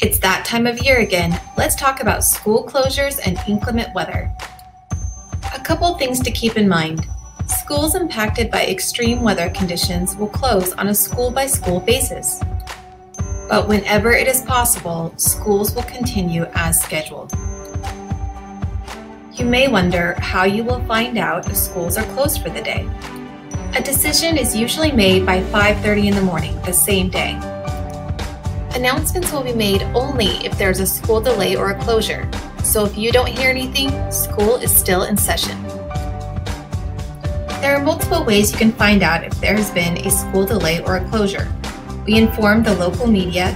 It's that time of year again. Let's talk about school closures and inclement weather. A couple things to keep in mind. Schools impacted by extreme weather conditions will close on a school by school basis. But whenever it is possible, schools will continue as scheduled. You may wonder how you will find out if schools are closed for the day. A decision is usually made by 5:30 in the morning the same day. Announcements will be made only if there's a school delay or a closure, so if you don't hear anything, school is still in session. There are multiple ways you can find out if there has been a school delay or a closure. We inform the local media.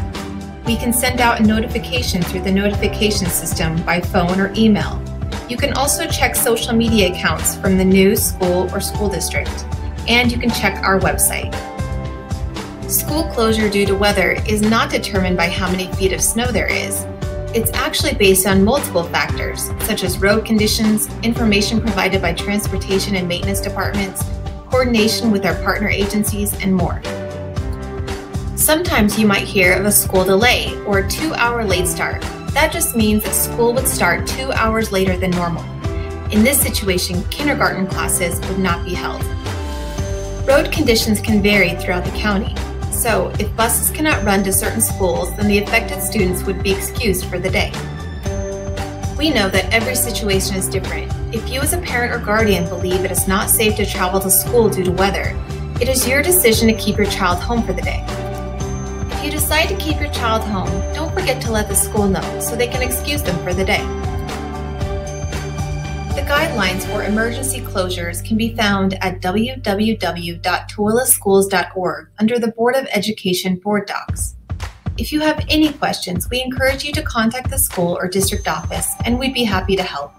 We can send out a notification through the notification system by phone or email. You can also check social media accounts from the new school or school district, and you can check our website. School closure due to weather is not determined by how many feet of snow there is. It's actually based on multiple factors, such as road conditions, information provided by transportation and maintenance departments, coordination with our partner agencies, and more. Sometimes you might hear of a school delay or a two hour late start. That just means that school would start two hours later than normal. In this situation, kindergarten classes would not be held. Road conditions can vary throughout the county, so, if buses cannot run to certain schools, then the affected students would be excused for the day. We know that every situation is different. If you as a parent or guardian believe it is not safe to travel to school due to weather, it is your decision to keep your child home for the day. If you decide to keep your child home, don't forget to let the school know so they can excuse them for the day. The guidelines for emergency closures can be found at www.tooeleschools.org under the Board of Education Board Docs. If you have any questions, we encourage you to contact the school or district office, and we'd be happy to help.